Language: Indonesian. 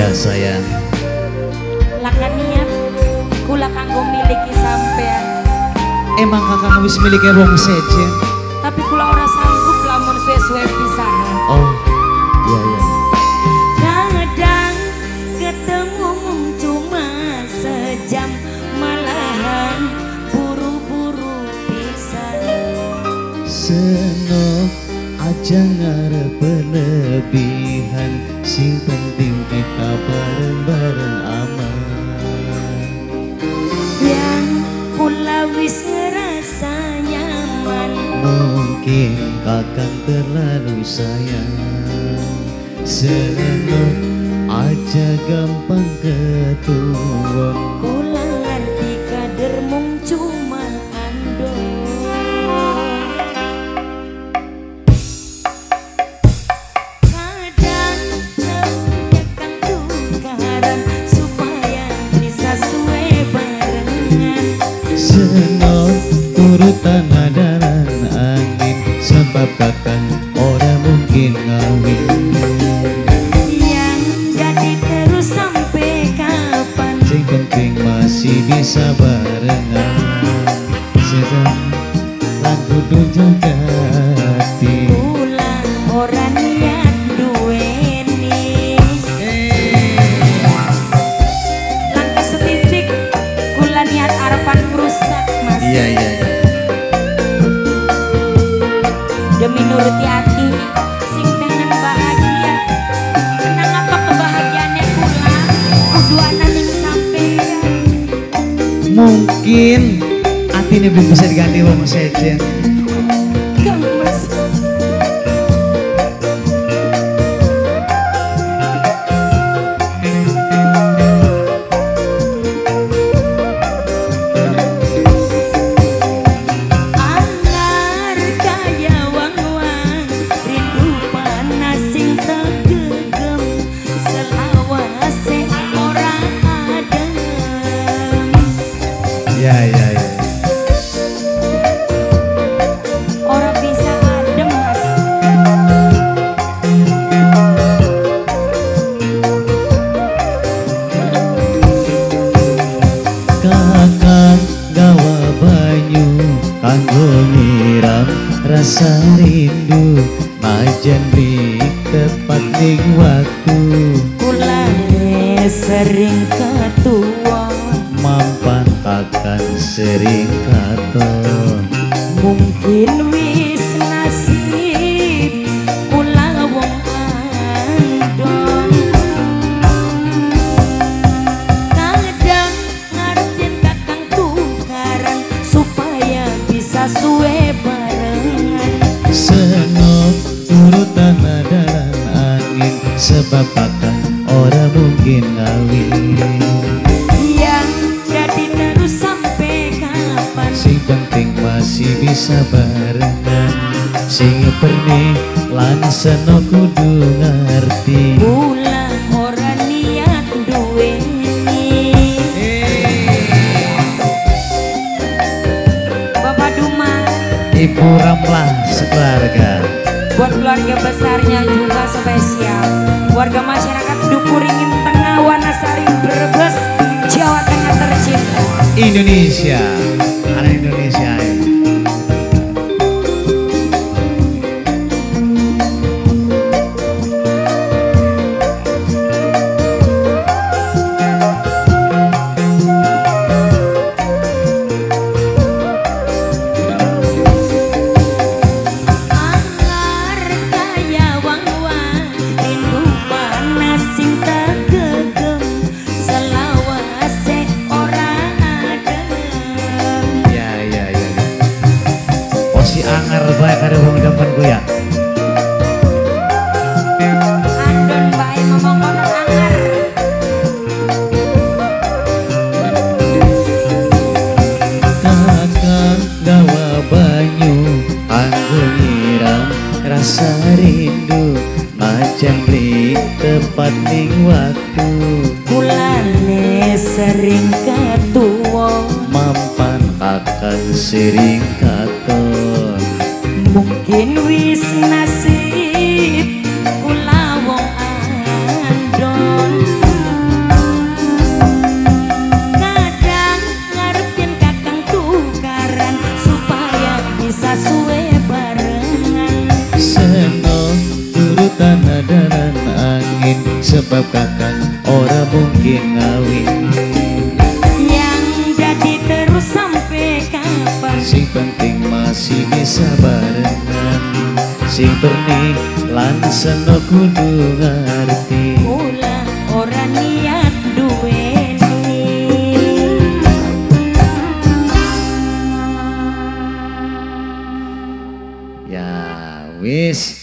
biasa ya Lakan niat kula kanggo miliki sampean. emang kakak wis miliknya wong sejen Tapi kula ora sanggup lamun suwe-suwe pisahan. oh iya iya berlebihan Sing penting kita bareng-bareng aman. Yang kula wis ngerasa nyaman. Mungkin kakak terlalu sayang. Seno aja gampang ketuan Kakak orang mungkin ngawin Yang jadi terus sampai kapan? Sing penting masih bisa barengan. Sedang lagu jaga hati Mungkin hati ini bisa diganti wong sejen Kanggo nyiram rasa rindu Majan di tepat ning waktu. Kulane sering ketua. Mampan takkan sering masih bisa barengan Sing perni lan seno kudu ngerti. Pulang orang niat duweni Bapak Duma. Ibu Ramlah sekeluarga. Buat keluarga besarnya juga spesial. Warga masyarakat Dukuringin Tengah Wanasari Brebes Jawa Tengah tercinta. Indonesia Beli tepat ning waktu. Kulane sering ketua Mampan akan sering katon. Mungkin wis sebab kakak ora mungkin ngawin. Yang jadi terus sampai kapan? Sing penting masih bisa barengan. Sing penting lan seno kudu ngerti. Ula ya wis.